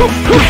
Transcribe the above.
훅훅